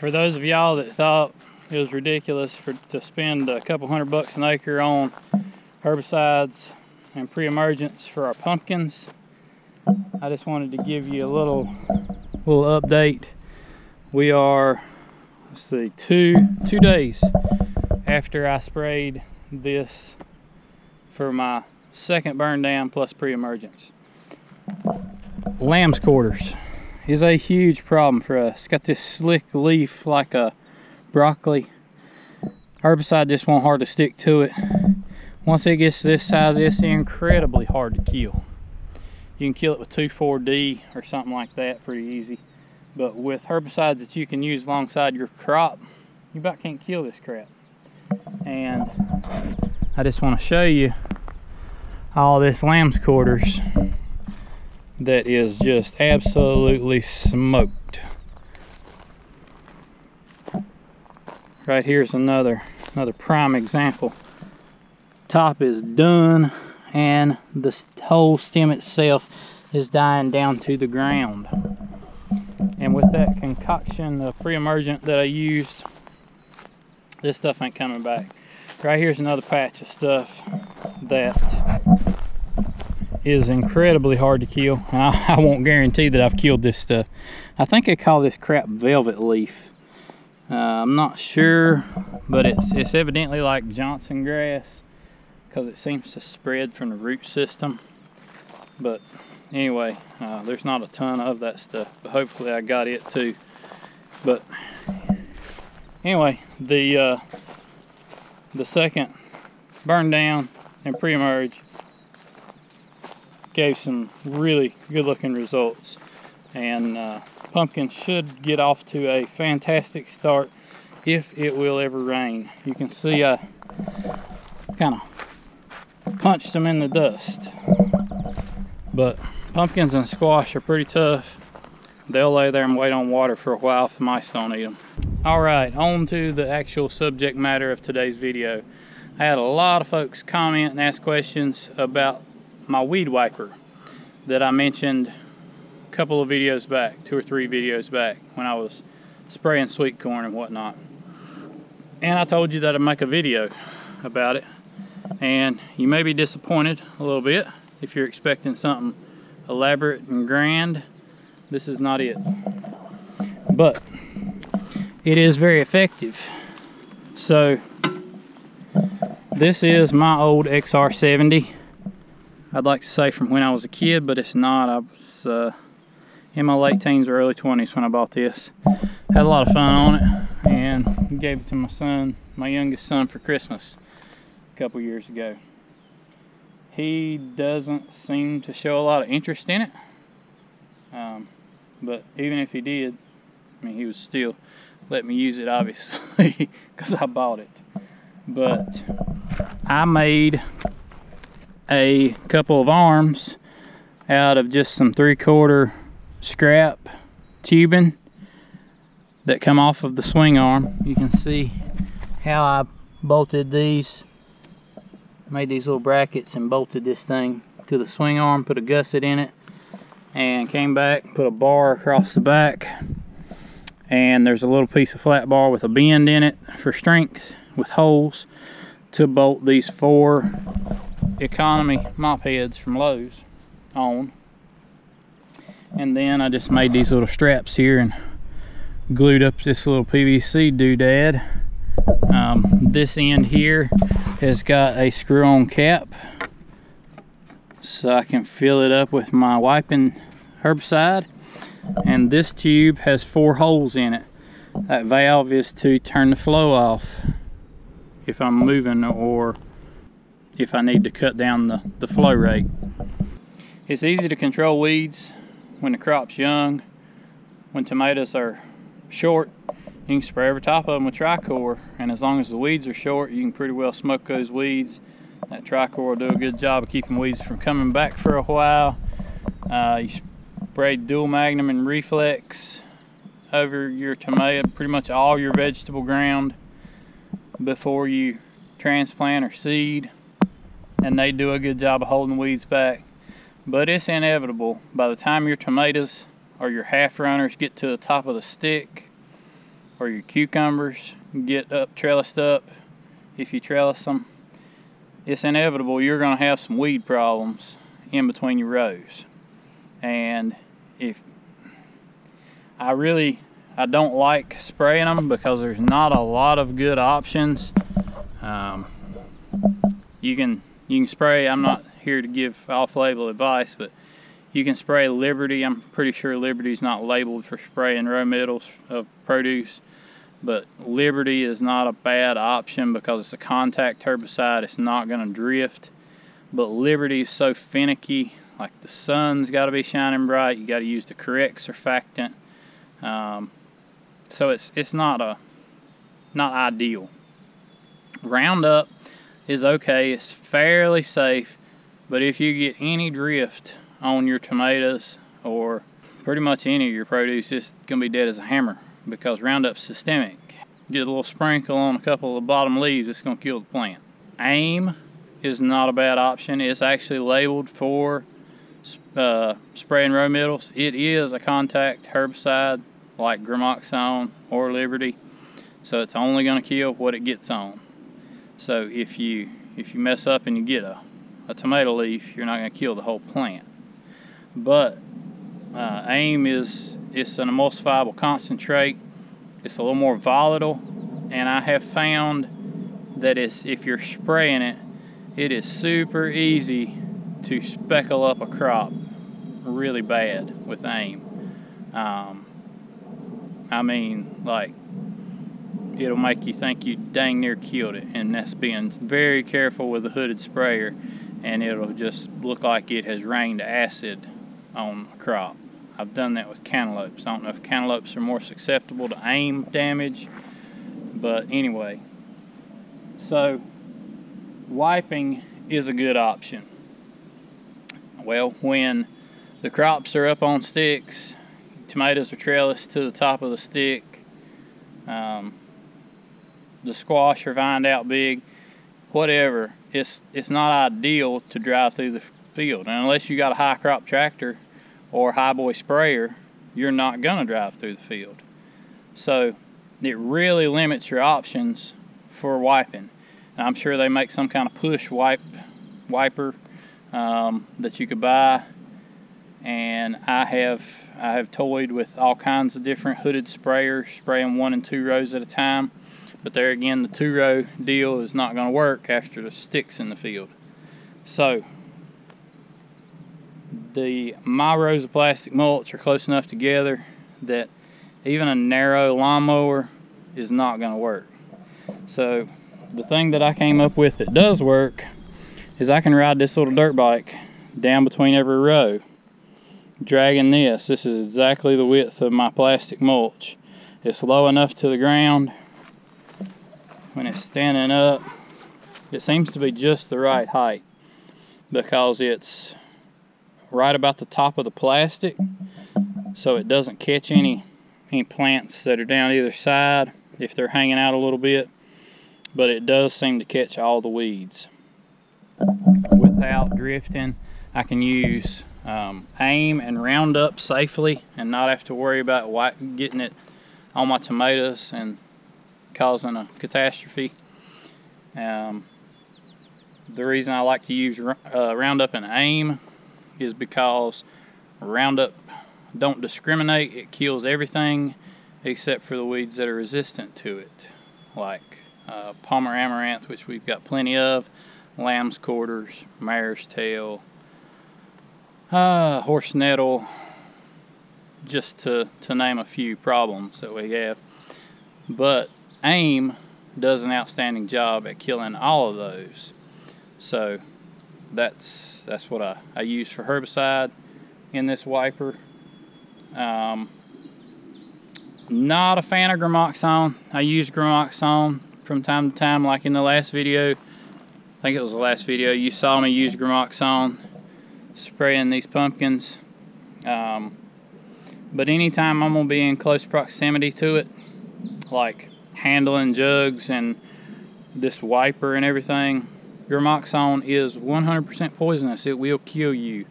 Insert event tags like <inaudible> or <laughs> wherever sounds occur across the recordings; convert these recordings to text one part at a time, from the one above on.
For those of y'all that thought it was ridiculous for to spend a couple hundred bucks an acre on herbicides and pre-emergence for our pumpkins, I just wanted to give you a little little update. We are let's see two two days after I sprayed this for my second burn down plus pre-emergence. Lamb's quarters is a huge problem for us. It's got this slick leaf like a broccoli. Herbicide just won't hard to stick to it. Once it gets this size, it's incredibly hard to kill. You can kill it with 2,4-D or something like that pretty easy. But with herbicides that you can use alongside your crop, you about can't kill this crap. And I just want to show you all this lamb's quarters that is just absolutely smoked. Right here's another another prime example. Top is done and the whole stem itself is dying down to the ground. And with that concoction, the pre-emergent that I used, this stuff ain't coming back. Right here's another patch of stuff that is incredibly hard to kill. I, <laughs> I, won't guarantee that I've killed this stuff. I think they call this crap velvet leaf. Uh, I'm not sure, but it's, it's evidently like Johnson grass because it seems to spread from the root system. But anyway, uh, there's not a ton of that stuff, but hopefully I got it too. But anyway, the uh, the second burn down and pre-emerge gave some really good looking results. And uh, pumpkin should get off to a fantastic start if it will ever rain. You can see I kind of punched them in the dust. But pumpkins and squash are pretty tough. They'll lay there and wait on water for a while if the mice don't eat them all right on to the actual subject matter of today's video. I had a lot of folks comment and ask questions about my weed wiper that I mentioned a couple of videos back, two or three videos back, when I was spraying sweet corn and whatnot. And I told you that I'd make a video about it. And you may be disappointed a little bit if you're expecting something elaborate and grand. This is not it. But it is very effective. So this is my old XR70 I'd like to say from when I was a kid, but it's not. I was uh, in my late teens or early 20s when I bought this. Had a lot of fun on it and gave it to my son, my youngest son, for Christmas a couple years ago. He doesn't seem to show a lot of interest in it. Um, but even if he did, I mean, he was still let me use it, obviously, <laughs> because I bought it. But I made a couple of arms out of just some three-quarter scrap tubing that come off of the swing arm. You can see how I bolted these, made these little brackets and bolted this thing to the swing arm, put a gusset in it, and came back, put a bar across the back, and there's a little piece of flat bar with a bend in it for strength with holes to bolt these four economy mop heads from Lowe's on. And then I just made these little straps here and glued up this little PVC doodad. Um, this end here has got a screw-on cap so I can fill it up with my wiping herbicide. And this tube has four holes in it. That valve is to turn the flow off if I'm moving or if I need to cut down the, the flow rate. It's easy to control weeds when the crop's young. When tomatoes are short, you can spray over top of them with Tricor, and as long as the weeds are short, you can pretty well smoke those weeds. That Tricor will do a good job of keeping weeds from coming back for a while. Uh, you spray dual magnum and reflex over your tomato, pretty much all your vegetable ground before you transplant or seed and they do a good job of holding weeds back. But it's inevitable. By the time your tomatoes or your half runners get to the top of the stick, or your cucumbers get up trellised up, if you trellis them, it's inevitable you're going to have some weed problems in between your rows. And if I really I don't like spraying them because there's not a lot of good options. Um, you can you can spray. I'm not here to give off-label advice, but you can spray Liberty. I'm pretty sure Liberty's not labeled for spraying row middles of produce, but Liberty is not a bad option because it's a contact herbicide. It's not going to drift, but Liberty is so finicky. Like the sun's got to be shining bright. You got to use the correct surfactant. Um, so it's it's not a not ideal. Roundup is okay. It's fairly safe, but if you get any drift on your tomatoes or pretty much any of your produce, it's gonna be dead as a hammer because Roundup's systemic. Get a little sprinkle on a couple of the bottom leaves, it's gonna kill the plant. AIM is not a bad option. It's actually labeled for uh, spraying row middles. It is a contact herbicide like Gramoxone or Liberty. So it's only going to kill what it gets on. So if you if you mess up and you get a, a tomato leaf, you're not going to kill the whole plant. But uh, AIM is it's an emulsifiable concentrate. It's a little more volatile, and I have found that it's if you're spraying it, it is super easy to speckle up a crop really bad with AIM. Um, I mean, like, it'll make you think you dang near killed it, and that's being very careful with a hooded sprayer, and it'll just look like it has rained acid on a crop. I've done that with cantaloupes. I don't know if cantaloupes are more susceptible to AIM damage, but anyway. So, wiping is a good option. Well, when the crops are up on sticks tomatoes are trellised to the top of the stick. Um, the squash are vined out big. Whatever. It's it's not ideal to drive through the field. And unless you got a high crop tractor or high boy sprayer, you're not gonna drive through the field. So it really limits your options for wiping. And I'm sure they make some kind of push wipe wiper um, that you could buy. And I have I have toyed with all kinds of different hooded sprayers, spraying one and two rows at a time. But there again, the two row deal is not going to work after the sticks in the field. So, the my rows of plastic mulch are close enough together that even a narrow lawnmower is not going to work. So, the thing that I came up with that does work is I can ride this little dirt bike down between every row dragging this. This is exactly the width of my plastic mulch. It's low enough to the ground. When it's standing up, it seems to be just the right height because it's right about the top of the plastic so it doesn't catch any any plants that are down either side if they're hanging out a little bit but it does seem to catch all the weeds. Without drifting I can use um, AIM and Roundup safely and not have to worry about getting it on my tomatoes and causing a catastrophe. Um, the reason I like to use uh, Roundup and AIM is because Roundup don't discriminate. It kills everything except for the weeds that are resistant to it, like uh, Palmer amaranth, which we've got plenty of, lamb's quarters, mare's tail, uh, horse nettle, just to, to name a few problems that we have. But AIM does an outstanding job at killing all of those. So that's that's what I, I use for herbicide in this wiper. Um, not a fan of Gramoxone. I use Gramoxone from time to time, like in the last video. I think it was the last video you saw me use Gramoxone spraying these pumpkins. Um, but anytime I'm going to be in close proximity to it, like handling jugs and this wiper and everything, Gramoxone is 100% poisonous. It will kill you.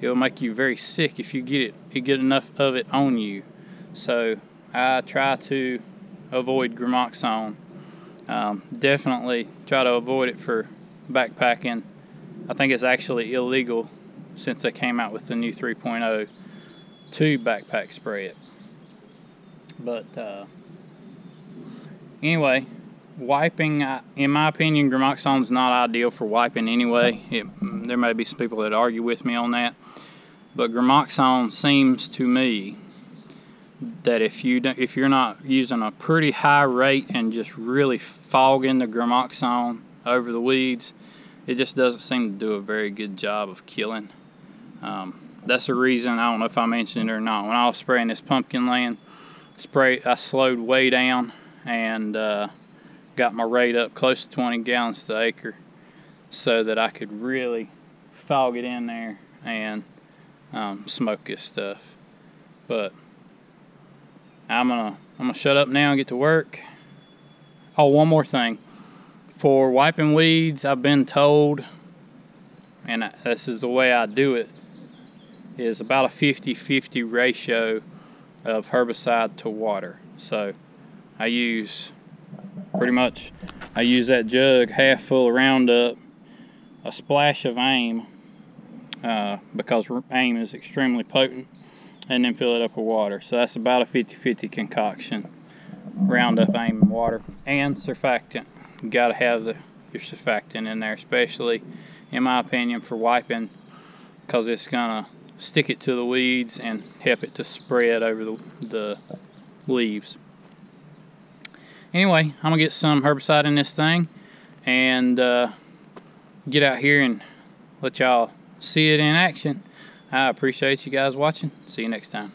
It will make you very sick if you get it. You get enough of it on you. So I try to avoid gramoxone. Um, definitely try to avoid it for backpacking. I think it's actually illegal since they came out with the new 3.0 to backpack spray it. But uh, anyway, wiping, uh, in my opinion, gramoxone is not ideal for wiping anyway. It, there may be some people that argue with me on that, but gramoxone seems to me that if you if you're not using a pretty high rate and just really fogging the gramoxone over the weeds, it just doesn't seem to do a very good job of killing. Um, that's the reason I don't know if I mentioned it or not. When I was spraying this pumpkin land, spray I slowed way down and uh, got my rate up close to 20 gallons to acre so that I could really fog it in there and um, smoke this stuff. But I'm gonna I'm gonna shut up now and get to work. Oh, one more thing. For wiping weeds, I've been told, and this is the way I do it, is about a 50-50 ratio of herbicide to water. So I use pretty much I use that jug half full of Roundup, a splash of AIM uh, because AIM is extremely potent, and then fill it up with water. So that's about a 50-50 concoction. Roundup, AIM, and water, and surfactant. You got to have the your surfactant in there, especially in my opinion for wiping, because it's gonna stick it to the weeds and help it to spread over the, the leaves. Anyway, I'm gonna get some herbicide in this thing and uh, get out here and let y'all see it in action. I appreciate you guys watching. See you next time.